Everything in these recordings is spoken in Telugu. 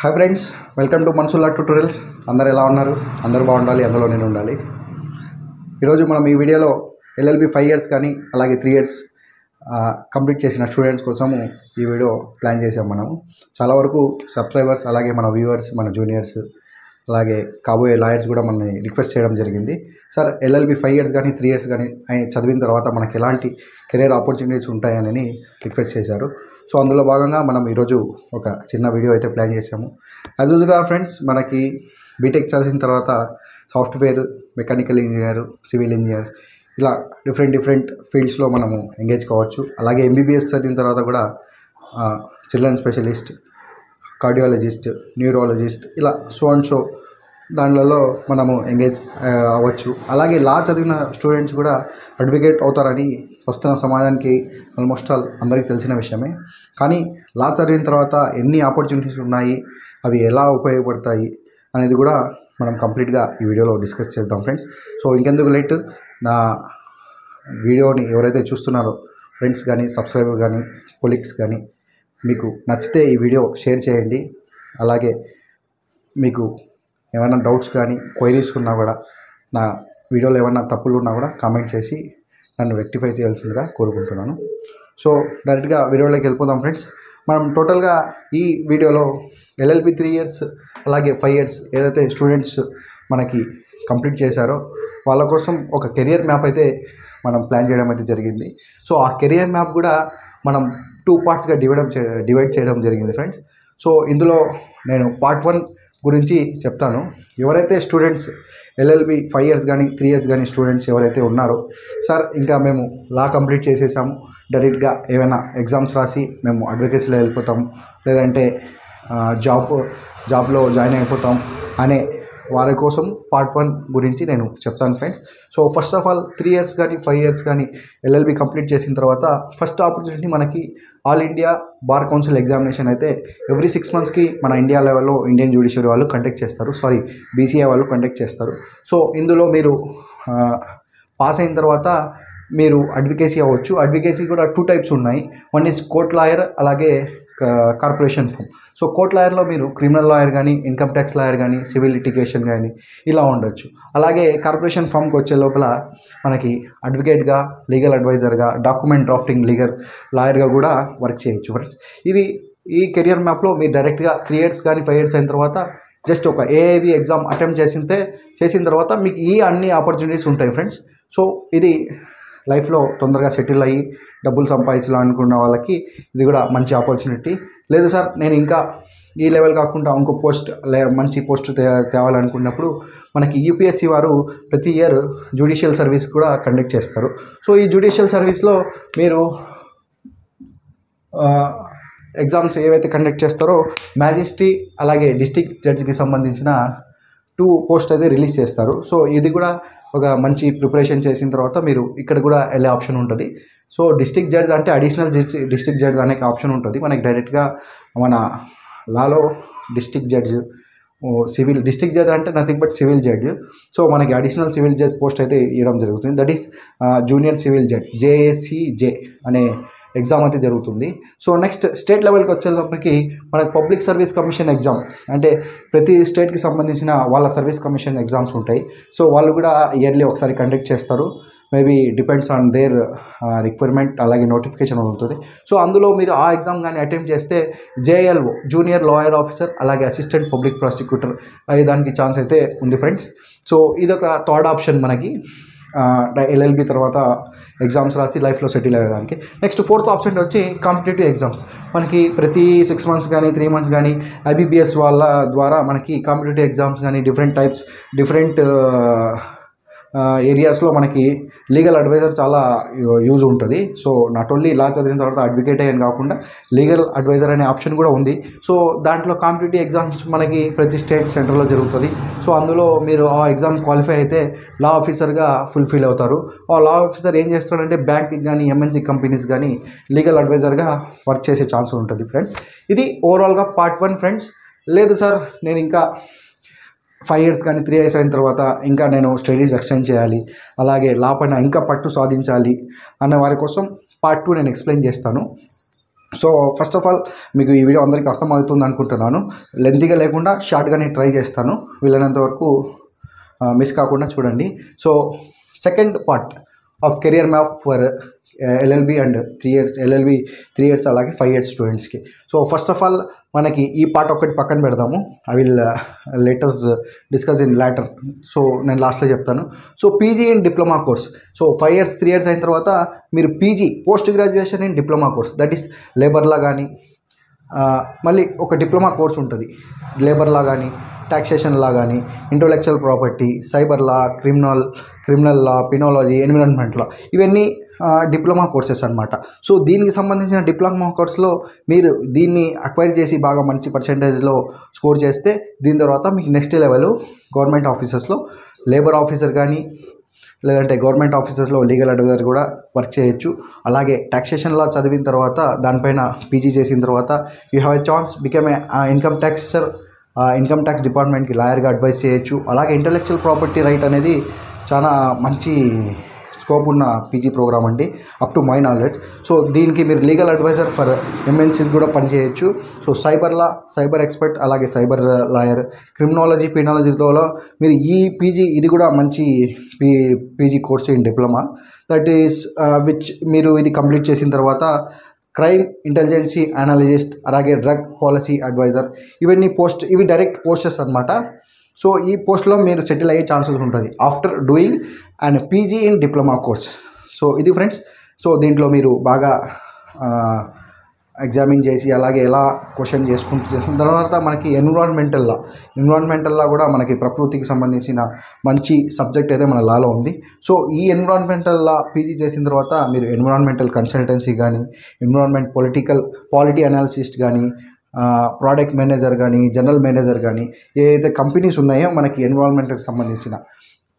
Hi friends welcome to మన్సుల్లా tutorials అందరు ఎలా ఉన్నారు? అందరూ బాగుండాలి అందులో నేను ఉండాలి. ఈరోజు మనం ఈ వీడియోలో ఎల్ఎల్బి ఫైవ్ ఇయర్స్ కానీ అలాగే త్రీ ఇయర్స్ కంప్లీట్ చేసిన స్టూడెంట్స్ కోసము ఈ వీడియో ప్లాన్ చేసాం మనం. చాలా వరకు సబ్స్క్రైబర్స్ అలాగే మన వ్యూవర్స్ మన జూనియర్స్ అలాగే కాబోయే లాయర్స్ కూడా మనల్ని రిక్వెస్ట్ చేయడం జరిగింది. సార్ ఎల్ఎల్బి ఫైవ్ ఇయర్స్ కానీ త్రీ ఇయర్స్ కానీ చదివిన తర్వాత మనకి ఎలాంటి కెరీర్ ఆపర్చునిటీస్ ఉంటాయని రిక్వెస్ట్ చేశారు. సో అందులో భాగంగా మనం ఈరోజు ఒక చిన్న వీడియో అయితే ప్లాన్ చేసాము యాజ్ యూజువల్గా ఫ్రెండ్స్ మనకి బీటెక్ చదివిన తర్వాత software mechanical engineer civil engineers ఇలా డిఫరెంట్ డిఫరెంట్ ఫీల్డ్స్లో మనము ఎంగేజ్ కావచ్చు. అలాగే ఎంబీబీఎస్ చదివిన తర్వాత కూడా చిల్డ్రన్ స్పెషలిస్ట్ కార్డియాలజిస్ట్ న్యూరాలజిస్ట్ ఇలా సో అండ్ సో దానిలలో మనము ఎంగేజ్ అవ్వచ్చు. అలాగే లా చదివిన స్టూడెంట్స్ కూడా అడ్వకేట్ అవుతారని వస్తున్న సమాజానికి ఆల్మోస్ట్ ఆల్ అందరికీ తెలిసిన విషయమే. కానీ లా చదివిన తర్వాత ఎన్ని ఆపర్చునిటీస్ ఉన్నాయి అవి ఎలా ఉపయోగపడతాయి అనేది కూడా మనం కంప్లీట్గా ఈ వీడియోలో డిస్కస్ చేద్దాం ఫ్రెండ్స్ సో ఇంకెందుకు లేట్ నా వీడియోని ఎవరైతే చూస్తున్నారో ఫ్రెండ్స్ కానీ సబ్స్క్రైబర్ కానీ కొలీగ్స్ కానీ మీకు నచ్చితే ఈ వీడియో షేర్ చేయండి. అలాగే మీకు ఏమైనా డౌట్స్ కానీ క్వైరీస్ ఉన్నా కూడా నా వీడియోలో ఏమైనా తప్పులు ఉన్నా కూడా కామెంట్ చేసి నన్ను రెక్టిఫై చేయాల్సిందిగా కోరుకుంటున్నాను. సో డైరెక్ట్గా వీడియోలోకి వెళ్ళిపోదాం ఫ్రెండ్స్. మనం టోటల్గా ఈ వీడియోలో ఎల్ఎల్బి త్రీ ఇయర్స్ అలాగే ఫైవ్ ఇయర్స్ ఏదైతే స్టూడెంట్స్ మనకి కంప్లీట్ చేశారో వాళ్ళ కోసం ఒక కెరియర్ మ్యాప్ అయితే మనం ప్లాన్ చేయడం అయితే జరిగింది. సో ఆ కెరియర్ మ్యాప్ కూడా మనం టూ పార్ట్స్గా డివైడ్ డివైడ్ చేయడం జరిగింది ఫ్రెండ్స్ సో ఇందులో నేను పార్ట్ వన్ గురించి చెప్తాను. ఎవరైతే స్టూడెంట్స్ ఎల్ఎల్బి ఫైవ్ ఇయర్స్ కానీ త్రీ ఇయర్స్ కానీ స్టూడెంట్స్ ఎవరైతే ఉన్నారో సార్ ఇంకా మేము లా కంప్లీట్ చేసేసాము. డైరెక్ట్గా ఏమైనా ఎగ్జామ్స్ రాసి మేము అడ్వకేసీలో వెళ్ళిపోతాం లేదంటే జాబ్ జాబ్లో జాయిన్ అయిపోతాం అనే వారి కోసం పార్ట్ వన్ గురించి నేను చెప్తాను friends so first of all three years కానీ ఫైవ్ ఇయర్స్ కానీ ఎల్ఎల్బి కంప్లీట్ చేసిన తర్వాత ఫస్ట్ ఆపర్చునిటీ మనకి all India bar council examination అయితే ఎవ్రీ సిక్స్ మంత్స్కి మన ఇండియా లెవెల్లో ఇండియన్ జ్యుడిషియరీ వాళ్ళు కండక్ట్ చేస్తారు. సారీ బీసీఐ వాళ్ళు కండక్ట్ చేస్తారు. సో ఇందులో మీరు పాస్ అయిన తర్వాత మీరు అడ్వకేసీ అవ్వచ్చు. అడ్వకేసీ కూడా టూ టైప్స్ ఉన్నాయి. వన్ ఈజ్ కోర్ట్ లాయర్ అలాగే కార్పొరేషన్ ఫామ్ సో కోర్ట్ లాయర్లో మీరు క్రిమినల్ లాయర్ కానీ ఇన్కమ్ ట్యాక్స్ లాయర్ కానీ సివిల్ లిటిగేషన్ కానీ ఇలా ఉండొచ్చు. అలాగే కార్పొరేషన్ ఫామ్కి వచ్చే లోపల మనకి అడ్వకేట్గా లీగల్ అడ్వైజర్గా డాక్యుమెంట్ డ్రాఫ్టింగ్ లీగల్ లాయర్గా కూడా వర్క్ చేయొచ్చు. ఫ్రెండ్స్ ఇది ఈ కెరియర్ మ్యాప్లో మీరు డైరెక్ట్గా త్రీ ఇయర్స్ కానీ ఫైవ్ ఇయర్స్ అయిన తర్వాత జస్ట్ ఒక ఏఐబి ఎగ్జామ్ అటెంప్ట్ చేసింటే చేసిన తర్వాత మీకు ఈ అన్ని ఆపర్చునిటీస్ ఉంటాయి ఫ్రెండ్స్. సో ఇది లైఫ్లో తొందరగా సెటిల్ అయ్యి డబ్బులు సంపాదించాలనుకున్న వాళ్ళకి ఇది కూడా మంచి ఆపర్చునిటీ లేదు సార్ నేను ఇంకా ఈ లెవెల్ కాకుండా ఇంకో పోస్ట్ లే మంచి పోస్ట్ తే తేవాలనుకున్నప్పుడు మనకి యూపీఎస్సీ వారు ప్రతి ఇయర్ జ్యుడిషియల్ సర్వీస్ కూడా కండక్ట్ చేస్తారు. సో ఈ జ్యుడిషియల్ సర్వీస్లో మీరు ఎగ్జామ్స్ ఏవైతే కండక్ట్ చేస్తారో మ్యాజిస్ట్రీ అలాగే డిస్టిక్ జడ్జికి సంబంధించిన టూ పోస్ట్ అయితే రిలీజ్ చేస్తారు. సో ఇది కూడా ఒక మంచి ప్రిపరేషన్ చేసిన తర్వాత మీరు ఇక్కడ కూడా వెళ్ళే ఆప్షన్ ఉంటుంది. సో డిస్టిక్ జడ్జ్ అంటే అడిషనల్ జడ్జ్ డిస్టిక్ జడ్జ్ అనే ఆప్షన్ ఉంటుంది. మనకి డైరెక్ట్గా మన లాలో district judge civil district judge అంటే nothing but civil judge. So మనకి అడిషనల్ సివిల్ జడ్జ్ పోస్ట్ అయితే ఇవ్వడం జరుగుతుంది. That is junior civil judge JACJ అనే ఎగ్జామ్ అయితే జరుగుతుంది. సో నెక్స్ట్ స్టేట్ లెవెల్కి వచ్చేటప్పటికి మనకు పబ్లిక్ సర్వీస్ కమిషన్ ఎగ్జామ్ అంటే ప్రతి స్టేట్కి సంబంధించిన వాళ్ళ సర్వీస్ కమిషన్ ఎగ్జామ్స్ ఉంటాయి. సో వాళ్ళు కూడా ఇయర్లీ ఒకసారి కండక్ట్ చేస్తారు. Maybe depends on their requirement అలాగే నోటిఫికేషన్ ఉంటుంది. సో అందులో మీరు ఆ ఎగ్జామ్ కానీ అటెంప్ట్ చేస్తే జేఎల్ఓ జూనియర్ లాయర్ ఆఫీసర్ అలాగే అసిస్టెంట్ పబ్లిక్ ప్రాసిక్యూటర్ అయ్యేదానికి ఛాన్స్ అయితే ఉంది ఫ్రెండ్స్. సో ఇదొక థర్డ్ ఆప్షన్ మనకి. ఎల్ఎల్బి తర్వాత ఎగ్జామ్స్ రాసి లైఫ్లో సెటిల్ అయ్యేదానికి. నెక్స్ట్ ఫోర్త్ ఆప్షన్ వచ్చి కాంపిటేటివ్ ఎగ్జామ్స్. మనకి ప్రతి సిక్స్ మంత్స్ కానీ త్రీ మంత్స్ కానీ ఐబీబీఎస్ వాళ్ళ ద్వారా మనకి కాంపిటేటివ్ ఎగ్జామ్స్ కానీ డిఫరెంట్ టైప్స్ డిఫరెంట్ ఏరియాస్లో మనకి లీగల్ అడ్వైజర్ చాలా యూజ్ ఉంటుంది. సో నాట్ ఓన్లీ లా చదివిన తర్వాత అడ్వకేట్ అయ్యాను కాకుండా లీగల్ అడ్వైజర్ అనే ఆప్షన్ కూడా ఉంది. సో దాంట్లో కాంపిటేటివ్ ఎగ్జామ్స్ మనకి ప్రతి స్టేట్ సెంటర్లో జరుగుతుంది. సో అందులో మీరు ఆ ఎగ్జామ్ క్వాలిఫై అయితే లా ఆఫీసర్గా ఫుల్ఫిల్ అవుతారు. ఆ లా ఆఫీసర్ ఏం చేస్తాడంటే బ్యాంక్కి కానీ ఎంఎన్సీ కంపెనీస్ కానీ లీగల్ అడ్వైజర్గా వర్క్ చేసే ఛాన్స్ ఉంటుంది ఫ్రెండ్స్. ఇది ఓవరాల్గా పార్ట్ వన్ ఫ్రెండ్స్. లేదు సార్ నేను ఇంకా ఫైవ్ ఇయర్స్ కానీ త్రీ ఇయర్స్ అయిన తర్వాత ఇంకా నేను స్టడీస్ ఎక్స్టెండ్ చేయాలి అలాగే లా పైన ఇంకా పట్టు సాధించాలి అన్న వారి కోసం పార్ట్ టూ నేను ఎక్స్ప్లెయిన్ చేస్తాను. సో ఫస్ట్ ఆఫ్ ఆల్ మీకు ఈ వీడియో అందరికీ అర్థమవుతుంది అనుకుంటున్నాను. లెంతీగా లేకుండా షార్ట్గానే ట్రై చేస్తాను. వీలైనంత వరకు మిస్ కాకుండా చూడండి. So second part of career map for LLB and three years LLB three years అలాగే ఫైవ్ ఇయర్స్ స్టూడెంట్స్కి సో ఫస్ట్ ఆఫ్ ఆల్ మనకి ఈ పార్ట్ ఒకటి పక్కన పెడదాము. I will latest discuss in later so నేను లాస్ట్లో చెప్తాను. So PG in diploma course so five years three years అయిన తర్వాత మీరు PG post graduation in diploma course that is లేబర్లా కానీ మళ్ళీ ఒక డిప్లొమా కోర్స్ ఉంటుంది. లేబర్లా కానీ ట్యాక్సేషన్ లా కానీ intellectual property cyber law criminal criminal law penology environment law ఇవన్నీ డిప్లొమా కోర్సెస్ అనమాట సో దీనికి సంబంధించిన డిప్లొమా కోర్స్లో మీరు దీన్ని అక్వైర్ చేసి బాగా మంచి పర్సంటేజ్లో స్కోర్ చేస్తే దీని తర్వాత మీకు నెక్స్ట్ లెవెల్ గవర్నమెంట్ ఆఫీసెస్లో లేబర్ ఆఫీసర్ కానీ లేదంటే గవర్నమెంట్ ఆఫీసెస్లో లీగల్ అడ్వైజర్ కూడా వర్క్ చేయొచ్చు. అలాగే టాక్సేషన్ లా చదివిన తర్వాత దానిపైన పీజీ చేసిన తర్వాత you have a chance become a income taxer income tax డిపార్ట్మెంట్కి లాయర్గా అడ్వైస్ చేయొచ్చు. అలాగే ఇంటలెక్చువల్ ప్రాపర్టీ రైట్ అనేది చాలా మంచి స్కోప్ ఉన్న పీజీ ప్రోగ్రామ్ అండి. Up to my knowledge so దీనికి మీరు లీగల్ అడ్వైజర్ ఫర్ ఎంఎన్సీస్ కూడా పనిచేయచ్చు. So cyber law cyber expert అలాగే సైబర్ లాయర్ క్రిమినాలజీ పీనాలజీతో మీరు ఈ పీజీ ఇది కూడా మంచి P PG course in diploma that is which మీరు ఇది కంప్లీట్ చేసిన తర్వాత క్రైమ్ ఇంటెలిజెన్సీ అనాలిజిస్ట్ అలాగే డ్రగ్ పాలసీ అడ్వైజర్ ఇవన్నీ పోస్ట్ ఇవి డైరెక్ట్ పోస్టెస్ అనమాట సో ఈ పోస్ట్లో మీరు సెటిల్ అయ్యే ఛాన్సెస్ ఉంటుంది. After doing and PG in diploma course. So ఇది ఫ్రెండ్స్ సో దీంట్లో మీరు బాగా ఎగ్జామిన్ చేసి అలాగే ఎలా క్వశ్చన్ చేసుకుంటూ చేసిన తర్వాత మనకి ఎన్విరాన్మెంటల్లా ఎన్విరాన్మెంటల్లా కూడా మనకి ప్రకృతికి సంబంధించిన మంచి సబ్జెక్ట్ అయితే మన లాలో ఉంది. సో ఈ ఎన్విరాన్మెంటల్లా పీజీ చేసిన తర్వాత మీరు ఎన్విరాన్మెంటల్ కన్సల్టెన్సీ కానీ ఎన్విరాన్మెంట్ పొలిటికల్ పాలిటీ అనాలిసిస్ట్ కానీ ప్రోడక్ట్ మేనేజర్ కానీ జనరల్ మేనేజర్ కానీ ఏదైతే కంపెనీస్ ఉన్నాయో మనకి ఎన్విరాన్మెంట్కి సంబంధించిన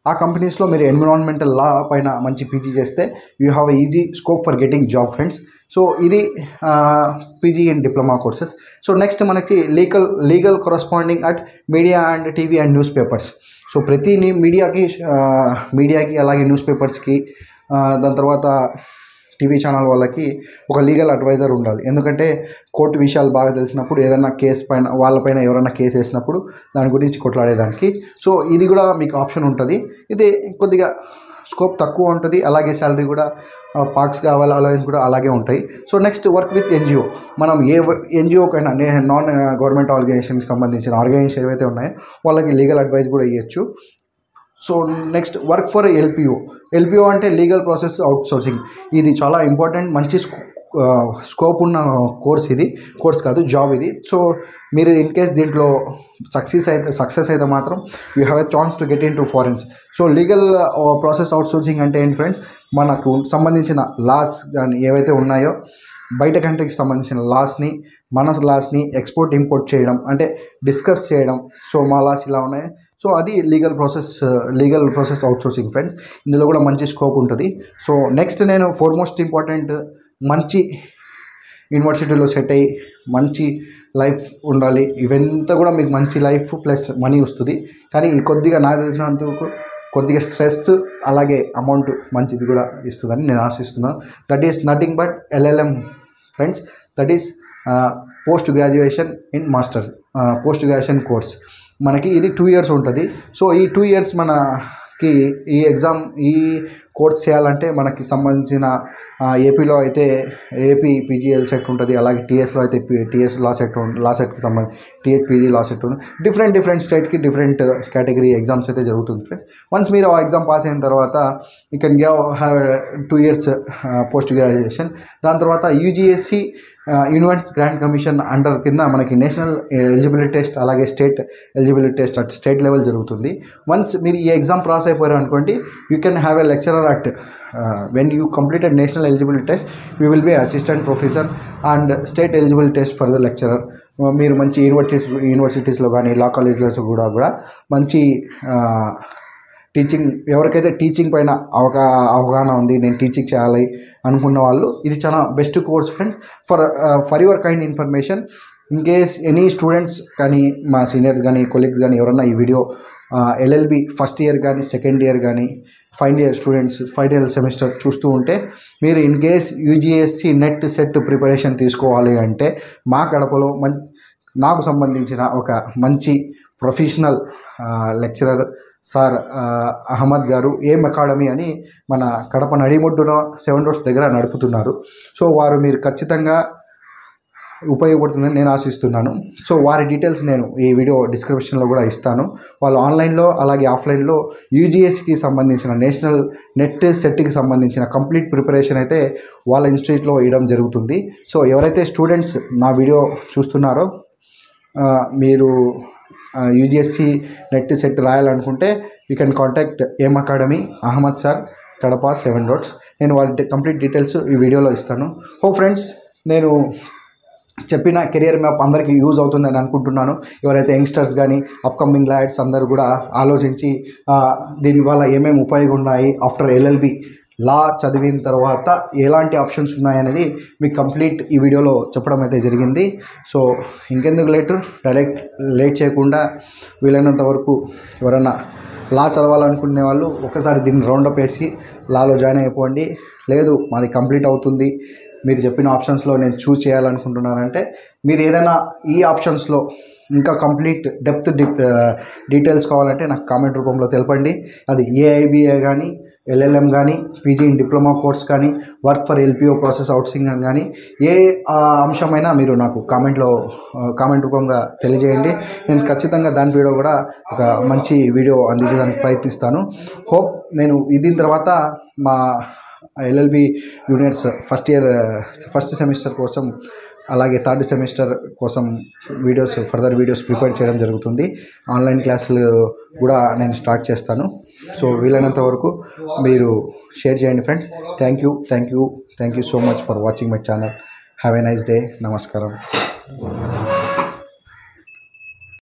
ఆ కంపెనీస్లో మీరు ఎన్విరాన్మెంటల్ లా పైన మంచి పీజీ చేస్తే you have easy scope for getting job friends so ఇది PG and diploma courses. So next మనకి legal legal corresponding at media and TV and news papers so ప్రతి మీడియాకి మీడియాకి అలాగే న్యూస్ పేపర్స్కి దాని తర్వాత టీవీ ఛానల్ వాళ్ళకి ఒక లీగల్ అడ్వైజర్ ఉండాలి. ఎందుకంటే కోర్టు విషయాలు బాగా తెలిసినప్పుడు ఏదైనా కేసు పైన వాళ్ళపైన ఎవరైనా కేసు వేసినప్పుడు దాని గురించి కొట్లాడేదానికి. సో ఇది కూడా మీకు ఆప్షన్ ఉంటుంది. ఇది కొద్దిగా స్కోప్ తక్కువ ఉంటుంది. అలాగే శాలరీ కూడా పార్క్స్ కావాలి అలవెన్స్ కూడా అలాగే ఉంటాయి. So next work with NGO. మనం ఏ ఎన్జిఓకైనా నాన్ గవర్నమెంట్ ఆర్గనైజేషన్కి సంబంధించిన ఆర్గనైజేషన్ ఏవైతే ఉన్నాయో వాళ్ళకి లీగల్ అడ్వైస్ కూడా ఇవ్వచ్చు so next work for LPO. LPO అంటే లీగల్ ప్రాసెస్ అవుట్ సోర్సింగ్ ఇది చాలా ఇంపార్టెంట్. మంచి స్కోప్ ఉన్న కోర్స్ ఇది. కోర్స్ కాదు జాబ్ ఇది. సో మీరు ఇన్ కేస్ దీంట్లో సక్సెస్ అయితే సక్సెస్ అయితే మాత్రం you have a chance to get in to ఫారెన్స్ so legal process outsourcing అంటే ఏంటి ఫ్రెండ్స్ మనకు సంబంధించిన లాస్ కానీ ఏవైతే ఉన్నాయో బయట కంట్రీకి సంబంధించిన లాస్ని మన లాస్ని ఎక్స్పోర్ట్ ఇంపోర్ట్ చేయడం అంటే డిస్కస్ చేయడం. సో మా లాస్ ఇలా ఉన్నాయి. సో అది legal process legal process outsourcing friends ఇందులో కూడా మంచి స్కోప్ ఉంటుంది. సో నెక్స్ట్ నేను ఫోర్మోస్ట్ ఇంపార్టెంట్ మంచి యూనివర్సిటీలో సెట్ అయ్యి మంచి లైఫ్ ఉండాలి. ఇవంతా కూడా మీకు మంచి లైఫ్ ప్లస్ మనీ వస్తుంది. కానీ ఈ కొద్దిగా నాకు తెలిసినందుకు కొద్దిగా స్ట్రెస్ అలాగే అమౌంట్ మంచిది కూడా ఇస్తుందని నేను ఆశిస్తున్నాను. That is nothing but LLM friends that is post graduation in masters post graduation course మనకి ఇది టూ ఇయర్స్ ఉంటుంది. సో ఈ టూ ఇయర్స్ మనకి ఈ ఎగ్జామ్ ఈ కోర్స్ చేయాలంటే మనకి సంబంధించిన ఏపీలో అయితే ఏపీ పీజీఎల్ సెట్ ఉంటుంది అలాగే టీఎస్లో అయితే టీఎస్ లా సెట్ లా సెట్కి సంబంధించి టీఎస్ పీజీ లా సెట్ ఉంది డిఫరెంట్ డిఫరెంట్ స్టేట్కి డిఫరెంట్ కేటగిరీ ఎగ్జామ్స్ అయితే జరుగుతుంది ఫ్రెండ్స్. వన్స్ మీరు ఆ ఎగ్జామ్ పాస్ అయిన తర్వాత you can gave have two years post graduation దాని తర్వాత UGC university grant commission under కింద మనకి నేషనల్ ఎలిజిబిలిటీ టెస్ట్ అలాగే state eligibility test at state level జరుగుతుంది. వన్స్ మీరు ఈ ఎగ్జామ్ పాస్ అయిపోయారు అనుకోండి you can have a lecturer at when you completed national eligibility test you will be assistant professor and state eligibility test for the lecturer మీరు మంచి యూనివర్సిటీస్ యూనివర్సిటీస్లో కానీ లా కాలేజ్లో కూడా కూడా మంచి టీచింగ్ ఎవరికైతే టీచింగ్ పైన అవగా అవగాహన ఉంది నేను టీచింగ్ చేయాలి అనుకున్న వాళ్ళు. ఇది చాలా best course friends for for your kind information in case any students కానీ మా సీనియర్స్ కానీ కొలీగ్స్ కానీ ఎవరన్నా ఈ వీడియో ఎల్ఎల్బి ఫస్ట్ ఇయర్ కానీ సెకండ్ ఇయర్ కానీ final year students final year semester చూస్తూ ఉంటే మీరు in case UGC NET SET preparation తీసుకోవాలి అంటే మా కడపలో మంచి నాకు సంబంధించిన ఒక మంచి professional lecturer uh, sir Ahmed garu M academy అని మన కడప నడిమొడ్డున సెవెన్ రోడ్స్ దగ్గర నడుపుతున్నారు. సో వారు మీరు ఖచ్చితంగా ఉపయోగపడుతుందని నేను ఆశిస్తున్నాను. సో వారి డీటెయిల్స్ నేను ఈ వీడియో డిస్క్రిప్షన్లో కూడా ఇస్తాను. వాళ్ళు ఆన్లైన్లో అలాగే ఆఫ్లైన్లో యూజీఎస్కి సంబంధించిన నేషనల్ నెట్ సెట్కి సంబంధించిన కంప్లీట్ ప్రిపరేషన్ అయితే వాళ్ళ ఇన్స్టిట్యూట్లో ఇవ్వడం జరుగుతుంది. సో ఎవరైతే స్టూడెంట్స్ నా వీడియో చూస్తున్నారో మీరు UGC NET SET రాయాలనుకుంటే you can contact M academy Ahmed sir Kadapa seven roads నేను వాళ్ళ కంప్లీట్ డీటెయిల్స్ ఈ వీడియోలో ఇస్తాను. హో ఫ్రెండ్స్ నేను చెప్పిన కెరియర్ మ్యాప్ అందరికీ యూజ్ అవుతుందని అనుకుంటున్నాను. ఎవరైతే యంగ్స్టర్స్ కానీ అప్కమింగ్ లాయర్స్ అందరూ కూడా ఆలోచించి దీనివల్ల ఏమేమి ఉపయోగం ఉన్నాయి ఆఫ్టర్ ఎల్ఎల్బి లా చదివిన తర్వాత ఎలాంటి ఆప్షన్స్ ఉన్నాయనేది మీకు కంప్లీట్ ఈ వీడియోలో చెప్పడం అయితే జరిగింది. సో ఇంకెందుకు లేటు? డైరెక్ట్ లేట్ చేయకుండా వీలైనంత వరకు ఎవరైనా లా చదవాలనుకునే వాళ్ళు ఒకసారి దీన్ని రౌండప్ వేసి లాలో జాయిన్ అయిపోండి. లేదు మాది కంప్లీట్ అవుతుంది. మీరు చెప్పిన ఆప్షన్స్లో నేను చూస్ చేయాలనుకుంటున్నానంటే మీరు ఏదైనా ఈ ఆప్షన్స్లో ఇంకా కంప్లీట్ డెప్త్ డీటెయిల్స్ కావాలంటే నాకు కామెంట్ రూపంలో తెలపండి. అది ఏఐబిఏ కానీ ఎల్ఎల్ఎం కానీ పీజీ ఇన్ డిప్లొమా కోర్స్ కానీ work for LPO process outsourcing అని కానీ ఏ అంశమైనా మీరు నాకు కామెంట్లో కామెంట్ రూపంగా తెలియజేయండి. నేను ఖచ్చితంగా దాని వీడియో కూడా ఒక మంచి వీడియో అందించడానికి ప్రయత్నిస్తాను. హోప్ నేను దీని తర్వాత మా LLB units first year first semester కోసం అలాగే థర్డ్ సెమిస్టర్ కోసం వీడియోస్ ఫర్దర్ వీడియోస్ ప్రిపేర్ చేయడం జరుగుతుంది. ఆన్లైన్ క్లాసులు కూడా నేను స్టార్ట్ చేస్తాను. సో వీలైనంత వరకు మీరు షేర్ చేయండి friends thank you thank you thank you so much for watching my channel have a nice day నమస్కారం